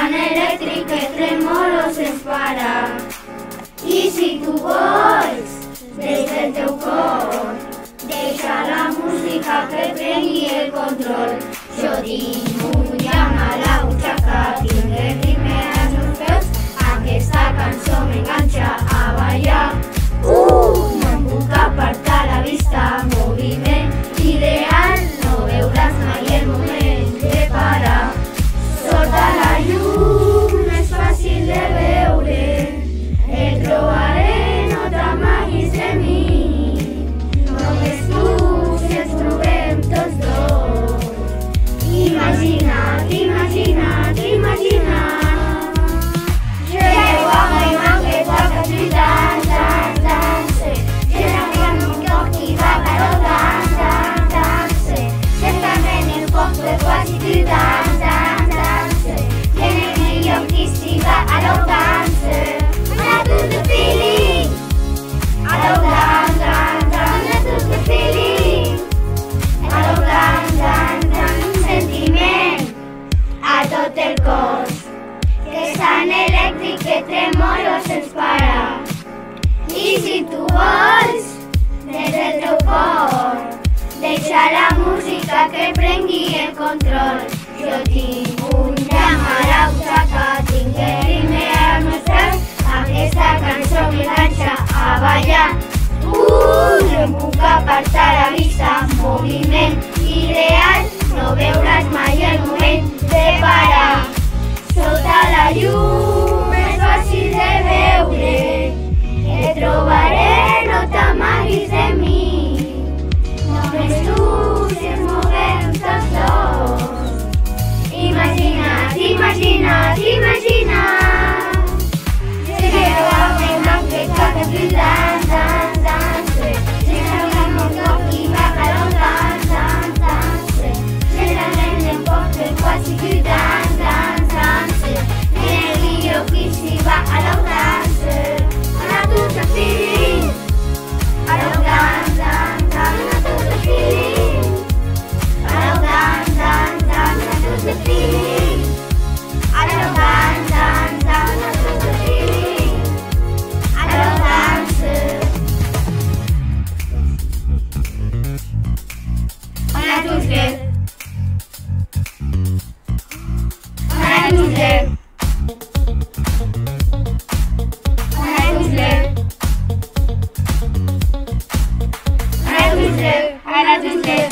tan elèctric que tremolos ens para. Si tu vols, des del teu cor, deixa la música que prengui el control. Jo tinc un llamp a la butxaca, tinc el ritme als meus peus, aquesta cançó m'enganxa a ballar. Uh, no em apartar la vista, moviment ideal, no veuràs mai el moment de parar. Sota la llum tremolos ens para. I si tu vols, des del teu cor, deixa la música que prengui el control. Jo tinc un llamp a la butxaca, tinc el ritme als meus peus, aquesta cançó m'enganxa a ballar. Uh, no em puc apartar la vista, moviment ideal, no veuràs mai el moment de parar. Sota la llum veure, et trobaré, no t'amaguis de mi. Només tu si ens movem tots dos. Imagina't, imagina't, imagina't. Llevo a mi mà que toca education.